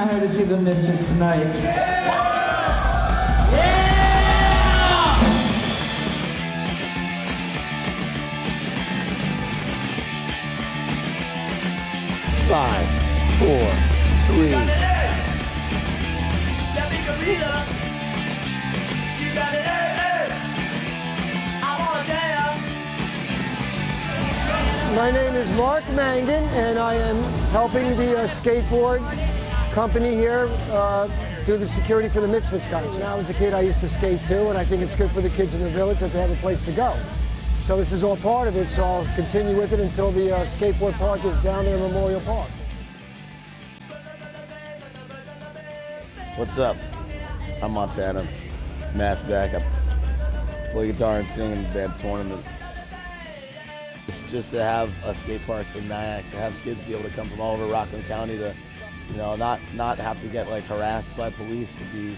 out here to see the Misfits tonight. Five, four, three, My name is Mark Mangan, and I am helping the uh, skateboard company here uh, do the security for the Misfits guys. When I was a kid, I used to skate too, and I think it's good for the kids in the village that they have a place to go. So this is all part of it, so I'll continue with it until the uh, skateboard park is down there in Memorial Park. What's up? I'm Montana, Mass backup. Play guitar and sing in the band tournament. It's just to have a skate park in Nyack, to have kids be able to come from all over Rockland County to, you know, not not have to get like harassed by police to be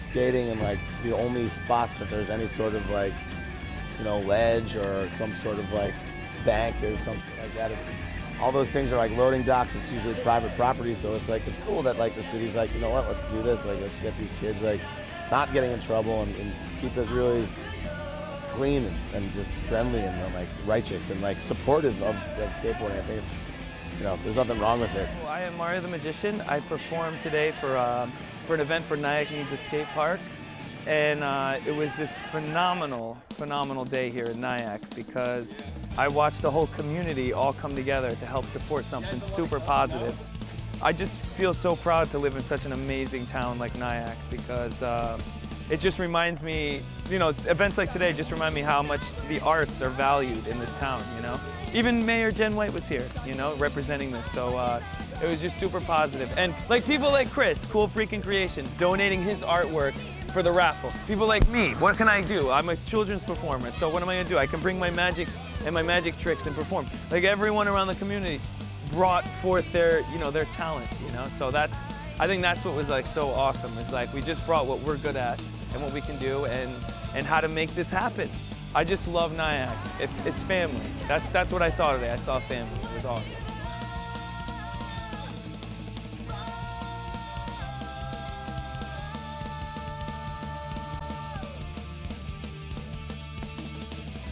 skating in like the only spots that there's any sort of like, you know, ledge or some sort of like bank or something like that. It's, it's all those things are like loading docks. It's usually private property, so it's like it's cool that like the city's like, you know what, let's do this. Like let's get these kids like not getting in trouble and, and keep it really clean and, and just friendly and uh, like righteous and like supportive of, of skateboarding. I think it's you know there's nothing wrong with it. Well, I am Mario the Magician. I performed today for, um, for an event for Nyack Needs a Skate Park. And uh, it was this phenomenal, phenomenal day here in Nyack because I watched the whole community all come together to help support something super positive. I just feel so proud to live in such an amazing town like Nyack because uh, it just reminds me, you know, events like today just remind me how much the arts are valued in this town, you know? Even Mayor Jen White was here, you know, representing this. So uh, it was just super positive. And like people like Chris, Cool Freaking Creations, donating his artwork for the raffle. People like me, what can I do? I'm a children's performer, so what am I gonna do? I can bring my magic and my magic tricks and perform. Like everyone around the community brought forth their, you know, their talent, you know? So that's, I think that's what was like so awesome. It's like we just brought what we're good at and what we can do and, and how to make this happen. I just love Nyack. It, it's family. That's, that's what I saw today. I saw family. It was awesome.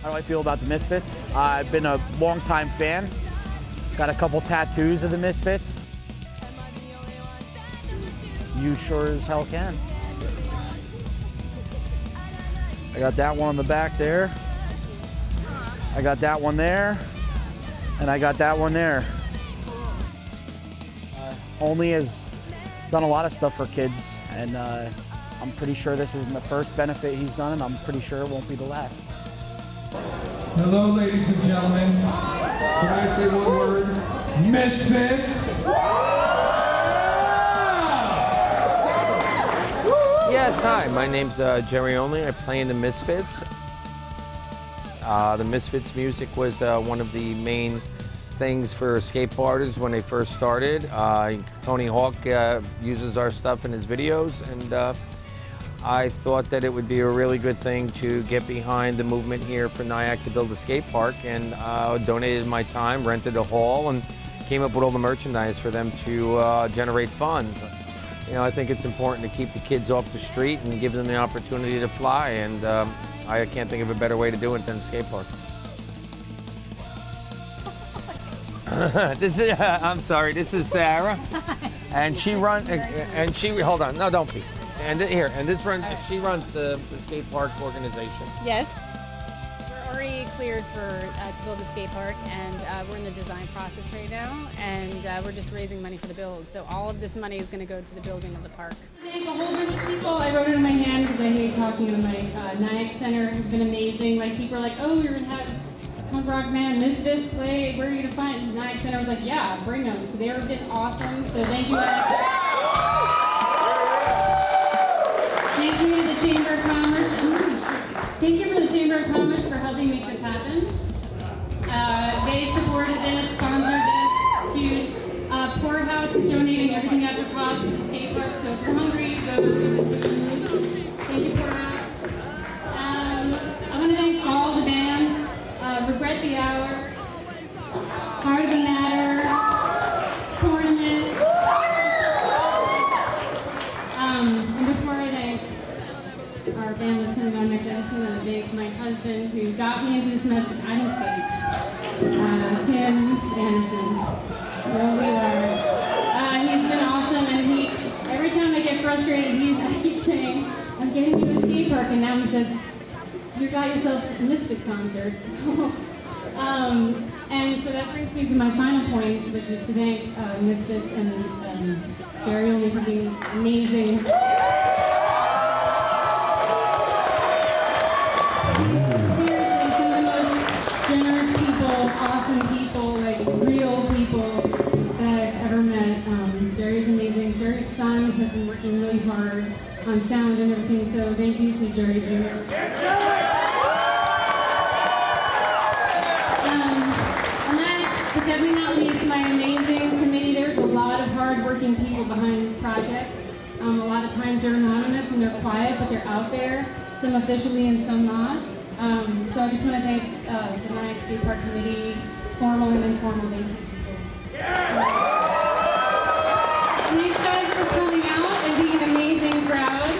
How do I feel about the Misfits? I've been a longtime fan. Got a couple tattoos of the Misfits. You sure as hell can. I got that one on the back there. I got that one there. And I got that one there. Uh, Only has done a lot of stuff for kids, and uh, I'm pretty sure this isn't the first benefit he's done, and I'm pretty sure it won't be the last. Hello, ladies and gentlemen. Can I say one word? Misfits. Yes, hi. My name's uh, Jerry Only. I play in the Misfits. Uh, the Misfits music was uh, one of the main things for skateboarders when they first started. Uh, Tony Hawk uh, uses our stuff in his videos, and uh, I thought that it would be a really good thing to get behind the movement here for Nyack to build a skate park, and donated my time, rented a hall, and came up with all the merchandise for them to generate funds. You know, I think it's important to keep the kids off the street and give them the opportunity to fly, and um, I can't think of a better way to do it than skate park. this is, I'm sorry, this is Sarah, and she run, and she, hold on, no, don't be. And here, and this runs, she runs the, the skate park organization. Yes. We're cleared for uh, to build the skate park, and uh, we're in the design process right now, and uh, we're just raising money for the build. So all of this money is going to go to the building of the park. Thank a whole bunch of people. I wrote it in my hand because I hate talking in my uh, Nyack Center. has been amazing. Like people are like, oh, you're gonna have punk rock band Misfits play. Where are you gonna find Nyack Center? I was like, yeah, bring them. So they've been awesome. So thank you. guys. Thank you to the Chamber of Commerce. Thank you for the Chamber of Commerce for helping make this happen. Uh, they supported this, sponsored this. It's huge. Uh, Poorhouse is donating everything at their cost to the skate park. So if you're hungry, husband who got me into this mess that I'm skate. Uh, Tim Anderson. Wherever you are. Uh, he's been awesome and he, every time I get frustrated, he's, I keep saying, I'm getting to a skate park and now he says, you got yourself a Misfit concert. um, and so that brings me to my final point, which is to thank uh, Misfits and um, Jerry Only for being amazing. Awesome people, like real people that I've ever met. Um, Jerry's amazing. Jerry's son has been working really hard on sound and everything, so thank you to Jerry Jr. Um, definitely not least, my amazing committee. There's a lot of hardworking people behind this project. Um, a lot of times they're anonymous and they're quiet, but they're out there, some officially and some not. Um, so I just want to thank uh, the Nyack Skate Park Committee, formal and informal. Thank you. people. Thanks guys for coming out and being an amazing crowd.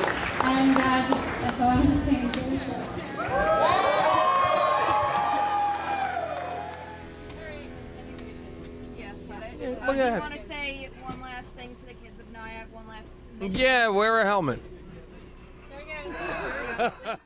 And uh, just, that's all I'm going to say. Enjoy the show. Yeah, got it. Yeah, Uh, well, you want to say one last thing to the kids of Nyack? One last. Yeah, wear a helmet. There you go.